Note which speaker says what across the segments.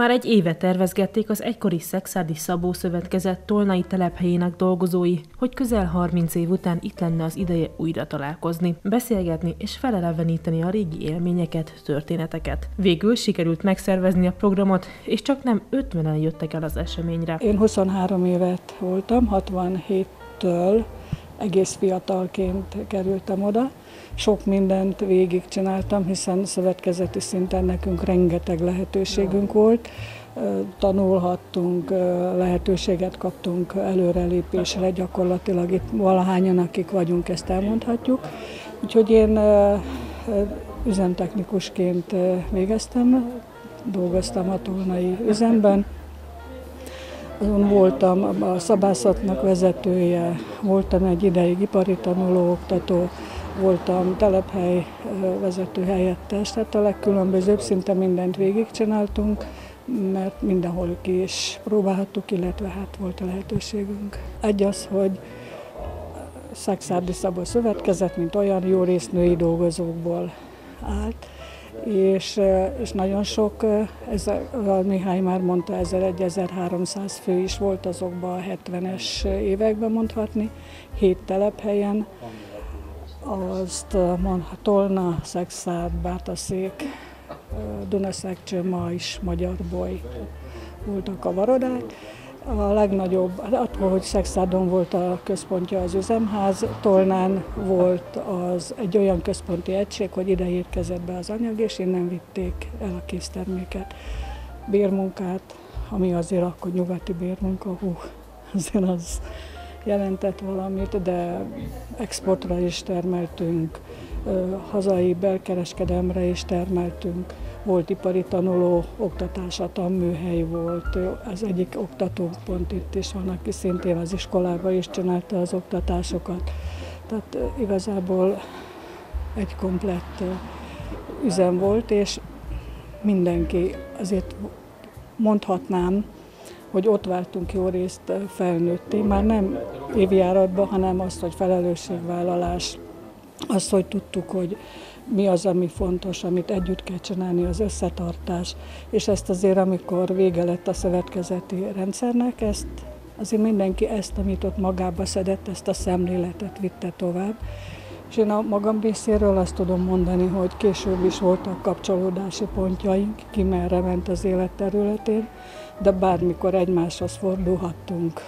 Speaker 1: Már egy éve tervezgették az egykori Szexádi Szabó Szövetkezet tolnai telephelyének dolgozói, hogy közel 30 év után itt lenne az ideje újra találkozni, beszélgetni és feleleveníteni a régi élményeket, történeteket. Végül sikerült megszervezni a programot, és csak nem 50-en jöttek el az eseményre.
Speaker 2: Én 23 évet voltam, 67-től egész fiatalként kerültem oda. Sok mindent végigcsináltam, hiszen szövetkezeti szinten nekünk rengeteg lehetőségünk volt. Tanulhattunk, lehetőséget kaptunk előrelépésre, gyakorlatilag itt valahányan, akik vagyunk, ezt elmondhatjuk. Úgyhogy én üzemtechnikusként végeztem, dolgoztam a tolnai üzemben, azon voltam a szabászatnak vezetője, voltam egy ideig ipari tanuló, oktató, voltam telephely vezető helyettes, tehát a legkülönbözőbb szinte mindent végigcsináltunk, mert mindenhol ki is próbálhattuk, illetve hát volt a lehetőségünk. Egy az, hogy Szexárdi Szabó Szövetkezet, mint olyan jó részt női dolgozókból állt, és, és nagyon sok, ez a Mihály már mondta, 1100-1300 fő is volt azokban a 70-es években mondhatni, hét telephelyen, azt mondhat, Tolna, Szexárd, Bátaszék, Dunaszekcső, ma is Magyar Boly voltak a varodák a legnagyobb, hát attól, hogy Szexádon volt a központja az üzemház, Tolnán volt az egy olyan központi egység, hogy ide érkezett be az anyag, és innen vitték el a készterméket. Bérmunkát, ami azért akkor nyugati bérmunka, hú, azért az jelentett valamit, de exportra is termeltünk, hazai belkereskedelemre is termeltünk volt ipari tanuló oktatás, a tanműhely volt, az egyik oktatópont itt is van, aki szintén az iskolában is csinálta az oktatásokat. Tehát igazából egy komplett üzem volt, és mindenki, azért mondhatnám, hogy ott váltunk jó részt felnőtté, már nem évjáratban, hanem azt, hogy felelősségvállalás, azt, hogy tudtuk, hogy mi az, ami fontos, amit együtt kell csinálni, az összetartás, és ezt azért, amikor vége lett a szövetkezeti rendszernek, ezt azért mindenki ezt, amit ott magába szedett, ezt a szemléletet vitte tovább. És én a magam részéről azt tudom mondani, hogy később is voltak kapcsolódási pontjaink, ki merre ment az élet területén, de bármikor egymáshoz fordulhattunk,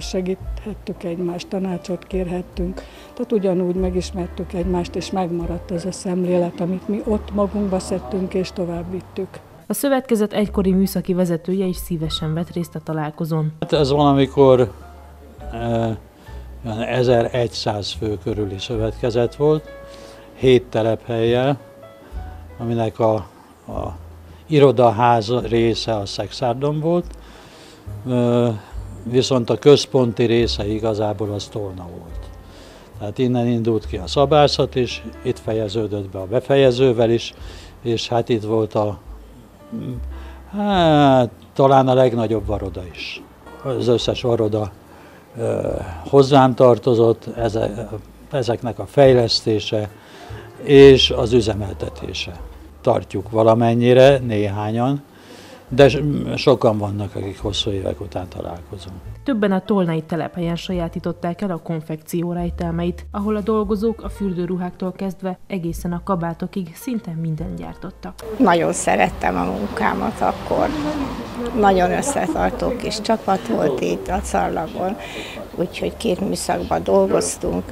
Speaker 2: segíthettük egymást, tanácsot kérhettünk, tehát ugyanúgy megismertük egymást, és megmaradt az a szemlélet, amit mi ott magunkba szedtünk és tovább vittük.
Speaker 1: A szövetkezet egykori műszaki vezetője is szívesen vett részt a találkozón.
Speaker 3: Hát ez valamikor e, 1100 fő körüli szövetkezet volt, hét telephelyel, aminek a irodaház része a Szexárdon volt, viszont a központi része igazából az Tolna volt. Tehát innen indult ki a szabászat is, itt fejeződött be a befejezővel is, és hát itt volt a, hát talán a legnagyobb varoda is. Az összes varoda hozzám tartozott, ezeknek a fejlesztése és az üzemeltetése tartjuk valamennyire, néhányan, de sokan vannak, akik hosszú évek után találkozunk.
Speaker 1: Többen a tolnai telephelyen sajátították el a konfekció rejtelmeit, ahol a dolgozók a fürdőruháktól kezdve egészen a kabátokig szinte mindent gyártottak.
Speaker 4: Nagyon szerettem a munkámat akkor. Nagyon összetartó kis csapat volt itt a szarlagon, úgyhogy két műszakban dolgoztunk.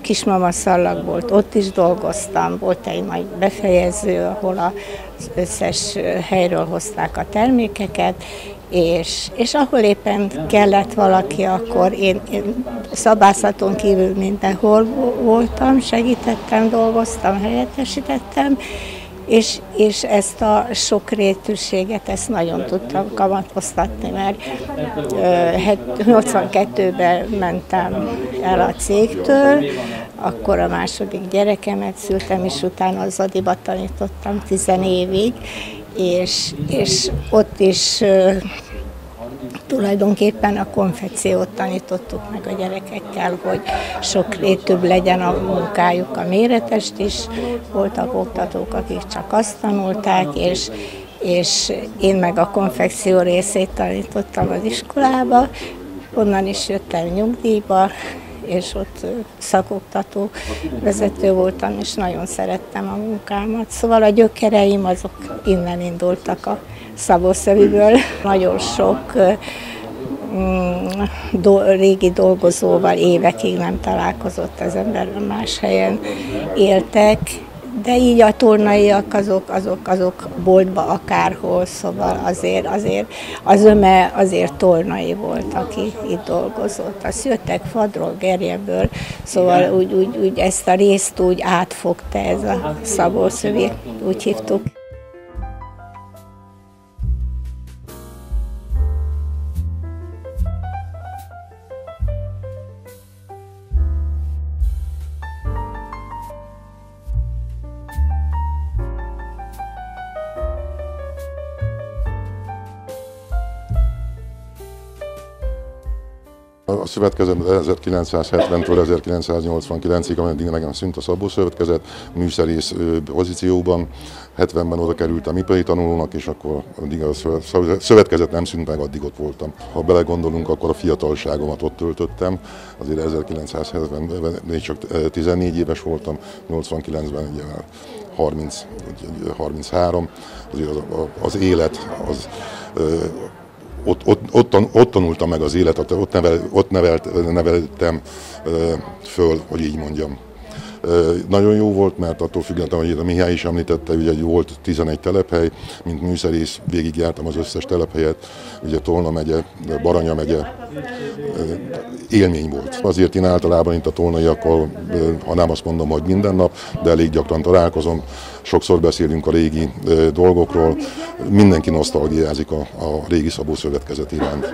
Speaker 4: Kismama szallag volt, ott is dolgoztam, volt egy majd befejező, ahol az összes helyről hozták a termékeket, és, és ahol éppen kellett valaki, akkor én, én szabászaton kívül mindenhol voltam, segítettem, dolgoztam, helyettesítettem, és, és ezt a sokrétűséget, ezt nagyon tudtam kamatoztatni, mert 82-ben mentem el a cégtől, akkor a második gyerekemet szültem, és utána az adiba tanítottam 10 évig, és, és ott is tulajdonképpen a konfekciót tanítottuk meg a gyerekekkel, hogy sok rétűbb legyen a munkájuk, a méretest is. Voltak oktatók, akik csak azt tanulták, és, és én meg a konfekció részét tanítottam az iskolába, onnan is jöttem nyugdíjba, és ott szakoktató vezető voltam, és nagyon szerettem a munkámat. Szóval a gyökereim azok innen indultak a Szabószöviből. Nagyon sok mm, do, régi dolgozóval évekig nem találkozott az ember, más helyen éltek, de így a tornaiak azok, azok, azok boltba akárhol, szóval azért, azért az öme azért tornai volt, aki itt dolgozott. Azt jöttek Fadról, Gerjeből, szóval úgy, úgy, úgy ezt a részt úgy átfogta ez a Szabó úgy hívtuk.
Speaker 5: A szövetkezet 1970-től 1989-ig, ameddig nekem szűnt a Szabó Szövetkezet, műszerész pozícióban. 70-ben oda kerültem ipari tanulónak, és akkor addig a szövetkezet nem szűnt meg, addig ott voltam. Ha belegondolunk, akkor a fiatalságomat ott töltöttem. Azért 1970-ben még csak 14 éves voltam, 89-ben ugye 30, 33. Azért az, az élet az ott, ott, ott, ott tanultam meg az életet, ott, nevel, ott nevelt, neveltem föl, hogy így mondjam. Nagyon jó volt, mert attól függetlenül, hogy a Mihály is említette, ugye volt 11 telephely, mint műszerész végigjártam az összes telephelyet, ugye Tolna megye, Baranya megye, élmény volt. Azért én általában itt a tolnaiakkal, ha nem azt mondom, hogy minden nap, de elég gyakran találkozom, sokszor beszélünk a régi dolgokról, mindenki nosztalgiázik a, a régi Szabó Szövetkezet iránt.